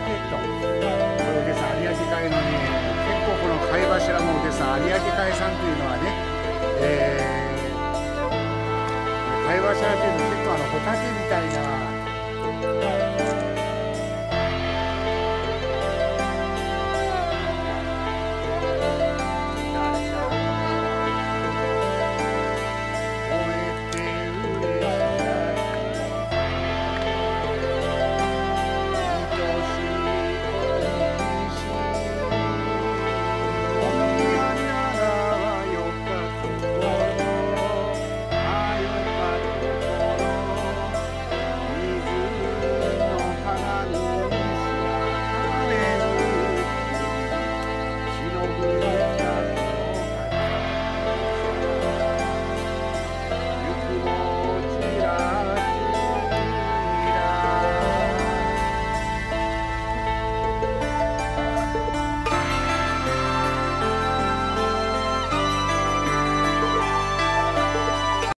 景とこれでさ有明海のね結構この貝柱のでさ有明海産というのはね、えー、貝柱というのは結構あのホタテみたいな